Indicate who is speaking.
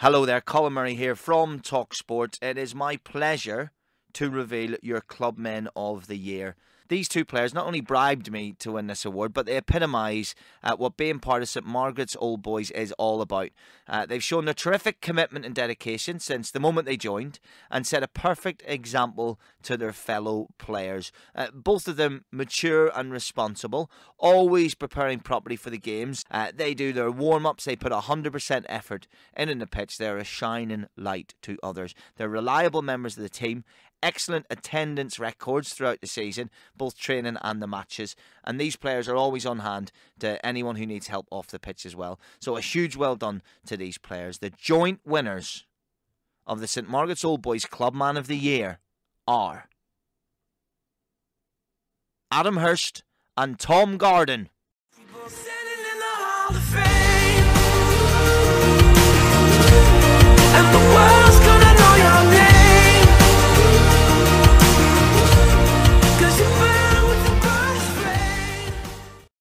Speaker 1: Hello there, Colin Murray here from Talksport. It is my pleasure to reveal your Clubmen of the Year. These two players not only bribed me to win this award, but they epitomise uh, what being part of St Margaret's Old Boys is all about. Uh, they've shown a terrific commitment and dedication since the moment they joined and set a perfect example to their fellow players. Uh, both of them mature and responsible, always preparing properly for the games. Uh, they do their warm ups, they put 100% effort in in the pitch. They're a shining light to others. They're reliable members of the team excellent attendance records throughout the season, both training and the matches. And these players are always on hand to anyone who needs help off the pitch as well. So a huge well done to these players. The joint winners of the St Margaret's Old Boys Club Man of the Year are Adam Hurst and Tom Garden.